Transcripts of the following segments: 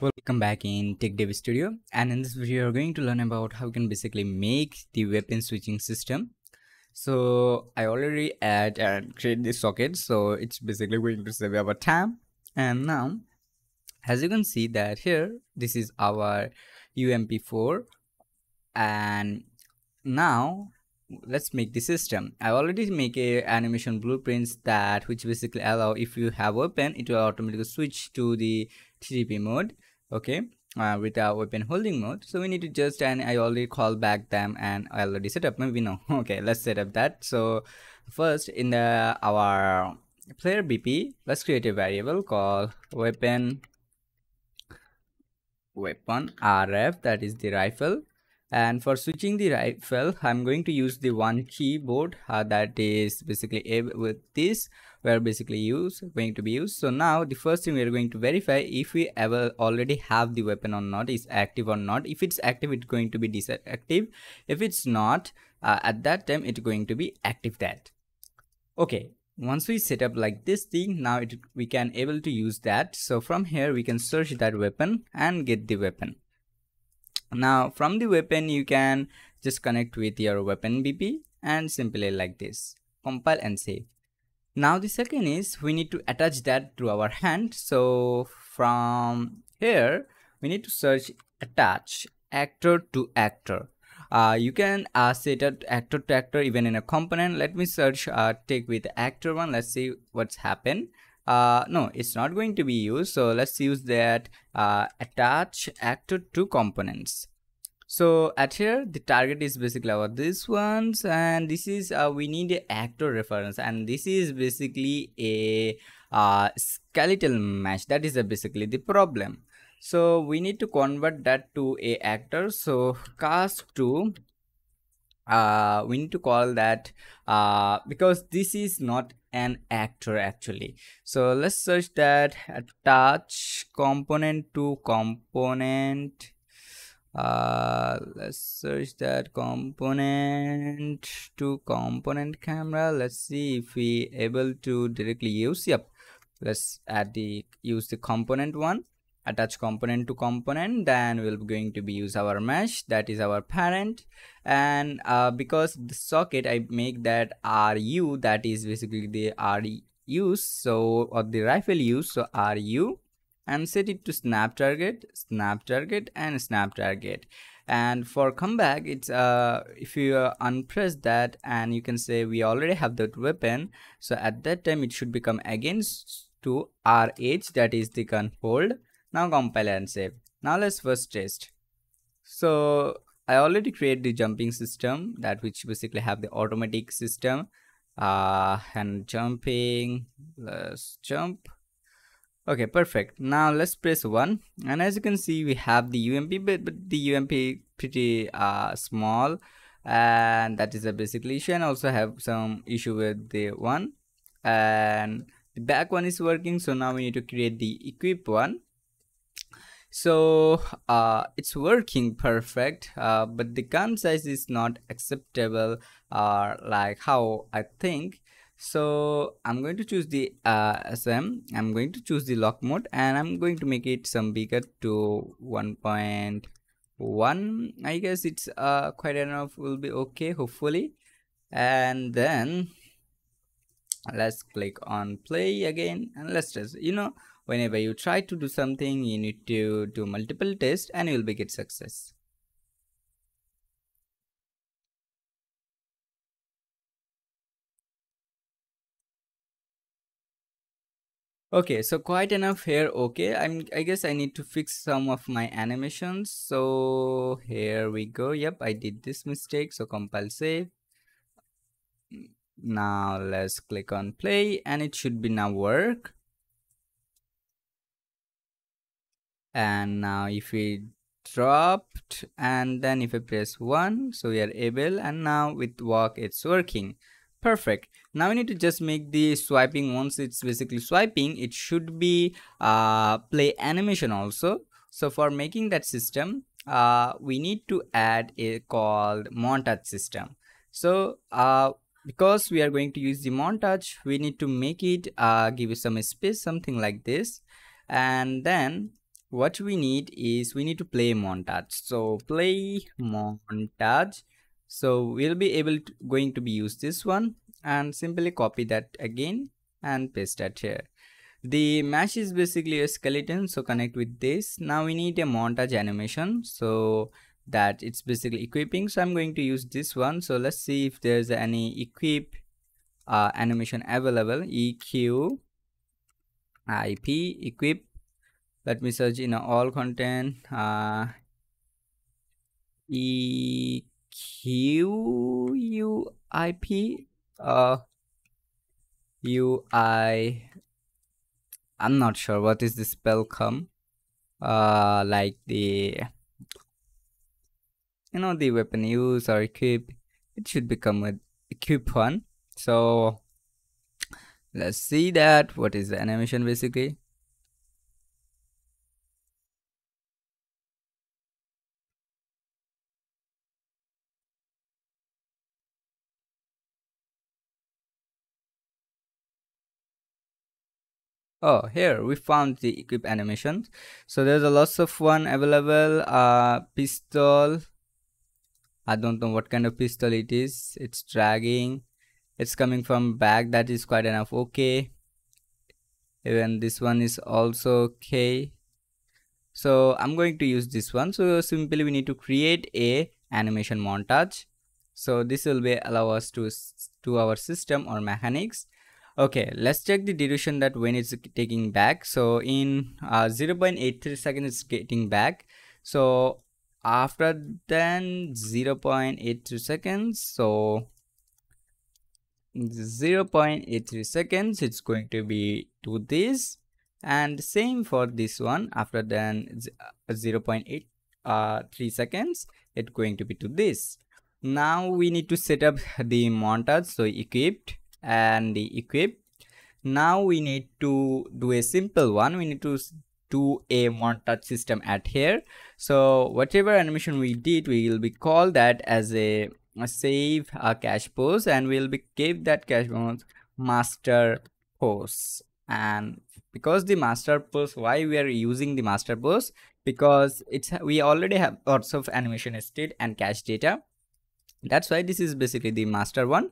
Welcome back in Tec Dev Studio. And in this video we're going to learn about how you can basically make the weapon switching system. So I already add and create this socket. So it's basically going to save our time. And now as you can see that here this is our UMP4 and now let's make the system. I already make a animation blueprints that which basically allow if you have weapon it will automatically switch to the tdp mode okay uh, with our weapon holding mode. So we need to just and i already call back them and i already set up maybe no okay let's set up that. So first in the our player bp let's create a variable called weapon weapon rf that is the rifle. And for switching the rifle i'm going to use the one keyboard uh, that is basically with this we're basically use going to be used. So now the first thing we're going to verify if we ever already have the weapon or not is active or not. If it's active it's going to be disactive. If it's not uh, at that time it's going to be active that. Okay once we set up like this thing now it, we can able to use that. So from here we can search that weapon and get the weapon. Now from the weapon you can just connect with your weapon bp and simply like this. Compile and save now the second is we need to attach that to our hand. So from here we need to search attach actor to actor. Uh, you can uh, set it actor to actor even in a component. Let me search uh, take with actor one. Let's see what's happened. Uh, no it's not going to be used. So let's use that uh, attach actor to components so at here the target is basically our this ones and this is uh, we need a actor reference and this is basically a uh, skeletal mesh that is basically the problem. So we need to convert that to a actor. So cast to uh, we need to call that uh, because this is not an actor actually. So let's search that. Attach component to component uh let's search that component to component camera. Let's see if we able to directly use yep. Let's add the use the component one attach component to component then we're going to be use our mesh that is our parent. And uh, because the socket i make that ru that is basically the ru so or the rifle use so ru and set it to snap target snap target and snap target and for comeback it's uh if you uh, unpress that and you can say we already have that weapon so at that time it should become against to rh that is the gun hold. Now compile and save. Now let's first test. So i already create the jumping system that which basically have the automatic system. Uh and jumping let's jump okay perfect. Now let's press one. And as you can see we have the ump but, but the ump pretty uh small. And that is a basic issue and also have some issue with the one. And the back one is working so now we need to create the equip one. So uh, it's working perfect uh, but the gun size is not acceptable uh, like how I think so I'm going to choose the uh, SM I'm going to choose the lock mode and I'm going to make it some bigger to 1.1 I guess it's uh, quite enough will be okay hopefully. And then let's click on play again and let's just you know whenever you try to do something you need to do multiple tests and you will be get success okay so quite enough here okay. I'm i guess i need to fix some of my animations. So here we go. Yep i did this mistake. So compile save. Now let's click on play and it should be now work. And now if we dropped and then if I press 1 so we are able. And now with walk it's working perfect. Now we need to just make the swiping once it's basically swiping it should be uh, play animation also. So for making that system uh, we need to add a called montage system. So uh, because we are going to use the montage we need to make it uh, give it some space something like this. And then what we need is we need to play montage. So play montage so we'll be able to going to be use this one and simply copy that again and paste that here. The mesh is basically a skeleton so connect with this. Now we need a montage animation so that it's basically equipping. So i'm going to use this one. So let's see if there's any equip uh, animation available. Eq ip equip. Let me search in all content uh, e q u i p? Uh u i i'm not sure what is the spell come. Uh like the you know the weapon use or equip it should become a equip one. So let's see that. What is the animation basically oh here we found the equip animation so there's a lots of one available uh pistol. I don't know what kind of pistol it is. It's dragging. It's coming from back. That is quite enough. Okay. Even this one is also okay. So i'm going to use this one. So simply we need to create a animation montage. So this will be allow us to to our system or mechanics okay let's check the duration that when it's taking back. So in uh, 0.83 seconds it's getting back. So after then 0.83 seconds. So 0.83 seconds it's going to be to this. And same for this one. After then uh, 0.83 uh, seconds it's going to be to this. Now we need to set up the montage so equipped and the equip. Now we need to do a simple one. We need to do a montage system at here. So whatever animation we did we will be call that as a, a save a cache pose and we'll be give that cache pose master pose. And because the master pose why we are using the master pose? Because it's we already have lots of animation state and cache data. That's why this is basically the master one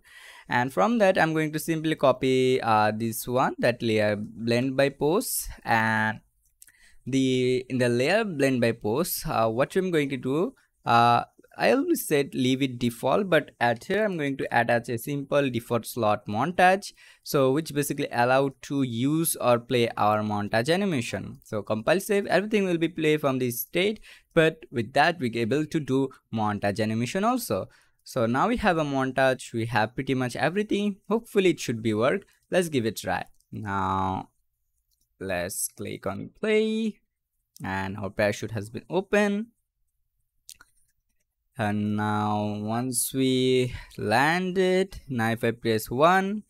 and from that i'm going to simply copy uh, this one that layer blend by pose. And the in the layer blend by pose uh, what i'm going to do uh, I always said leave it default but at here I'm going to attach a simple default slot montage. So which basically allow to use or play our montage animation. So compile save everything will be play from this state. But with that we're able to do montage animation also so now we have a montage, we have pretty much everything. Hopefully it should be work. Let's give it a try. Now let's click on play and our parachute has been open. And now once we land it, now if I press 1,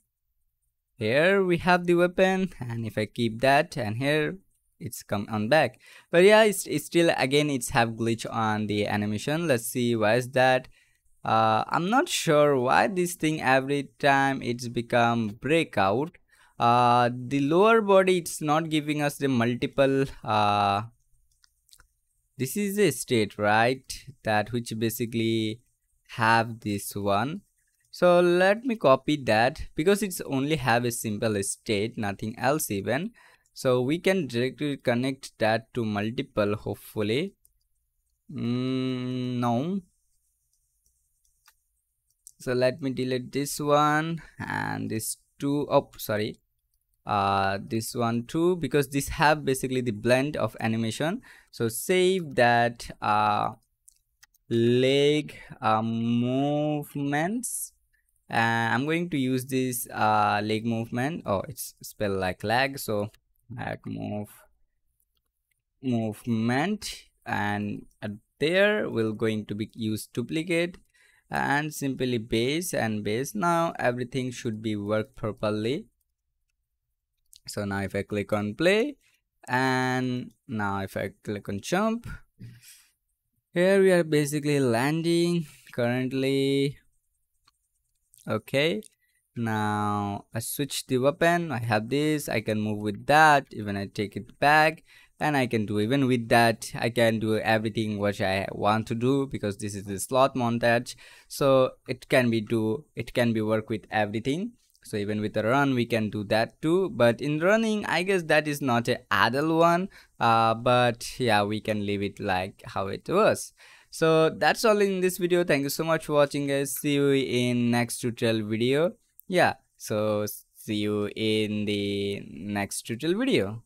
here we have the weapon and if I keep that and here it's come on back but yeah it's, it's still again it's have glitch on the animation let's see why is that uh, i'm not sure why this thing every time it's become breakout. Uh, the lower body it's not giving us the multiple uh, this is a state right? That which basically have this one. So let me copy that because it's only have a simple state nothing else even. So we can directly connect that to multiple hopefully. Mm, no so let me delete this one and this two oh sorry. Uh this one too because this have basically the blend of animation. So save that uh leg uh, movements. And i'm going to use this uh leg movement. Oh it's spelled like lag so lag move movement. And there we're going to be use duplicate and simply base and base. Now everything should be work properly. So now if i click on play and now if i click on jump here we are basically landing currently. Okay now i switch the weapon. I have this. I can move with that. Even i take it back and I can do even with that I can do everything which I want to do because this is the slot montage. So it can be do it can be work with everything. So even with a run we can do that too. But in running I guess that is not a idle one. Uh, but yeah we can leave it like how it was. So that's all in this video. Thank you so much for watching guys. See you in next tutorial video. Yeah. So see you in the next tutorial video